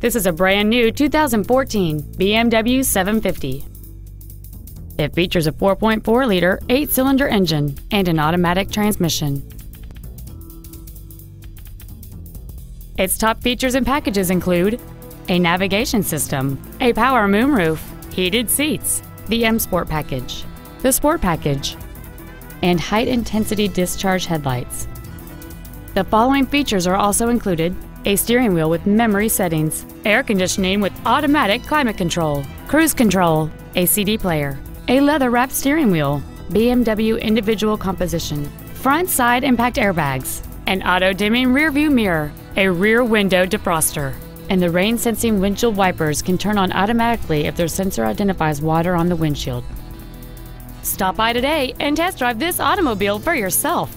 This is a brand new 2014 BMW 750. It features a 4.4 liter, 8 cylinder engine and an automatic transmission. Its top features and packages include a navigation system, a power moonroof, heated seats, the M Sport package, the Sport package, and high intensity discharge headlights. The following features are also included a steering wheel with memory settings, air conditioning with automatic climate control, cruise control, a CD player, a leather wrapped steering wheel, BMW individual composition, front side impact airbags, an auto dimming rear view mirror, a rear window defroster, and the rain sensing windshield wipers can turn on automatically if their sensor identifies water on the windshield. Stop by today and test drive this automobile for yourself.